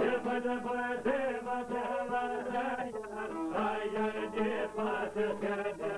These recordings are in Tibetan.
Eu bye, bye, bye, bye, bye, bye, bye, bye, bye, bye, bye, bye, bye,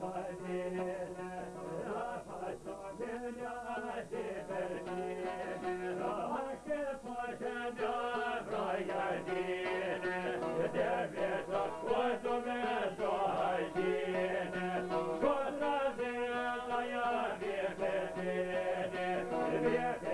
Bye. Yeah.